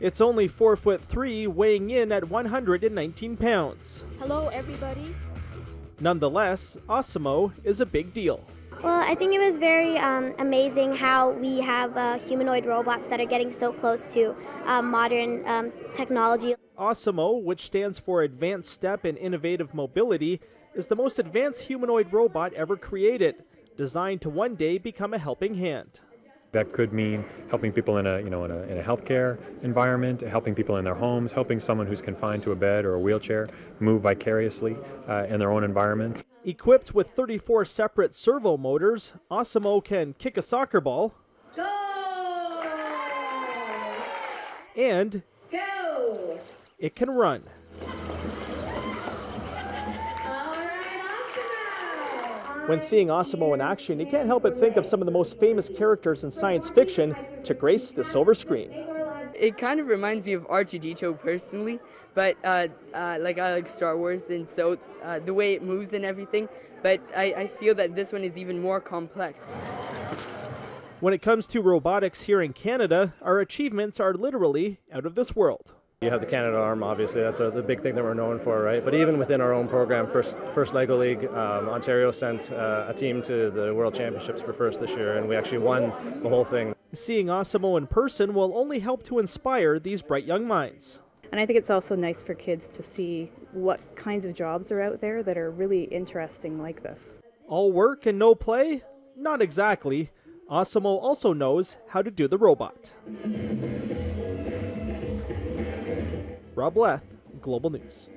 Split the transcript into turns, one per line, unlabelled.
It's only 4 foot 3, weighing in at 119 pounds.
Hello, everybody.
Nonetheless, ASIMO is a big deal.
Well, I think it was very um, amazing how we have uh, humanoid robots that are getting so close to uh, modern um, technology.
ASIMO, which stands for Advanced Step in Innovative Mobility, is the most advanced humanoid robot ever created, designed to one day become a helping hand.
That could mean helping people in a, you know, in a, in a healthcare environment, helping people in their homes, helping someone who's confined to a bed or a wheelchair move vicariously uh, in their own environment.
Equipped with 34 separate servo motors, ASIMO can kick a soccer ball.
Go!
And
Go!
it can run. When seeing ASIMO in action, you can't help but think of some of the most famous characters in science fiction to grace the silver screen.
It kind of reminds me of R2D2 personally, but uh, uh, like I like Star Wars, and so uh, the way it moves and everything. But I, I feel that this one is even more complex.
When it comes to robotics here in Canada, our achievements are literally out of this world.
You have the Canadarm, obviously. That's a, the big thing that we're known for, right? But even within our own program, First, First Lego League, um, Ontario sent uh, a team to the World Championships for first this year, and we actually won the whole thing.
Seeing ASIMO in person will only help to inspire these bright young minds.
And I think it's also nice for kids to see what kinds of jobs are out there that are really interesting like this.
All work and no play? Not exactly. ASIMO also knows how to do the robot. Rob Leth, Global News.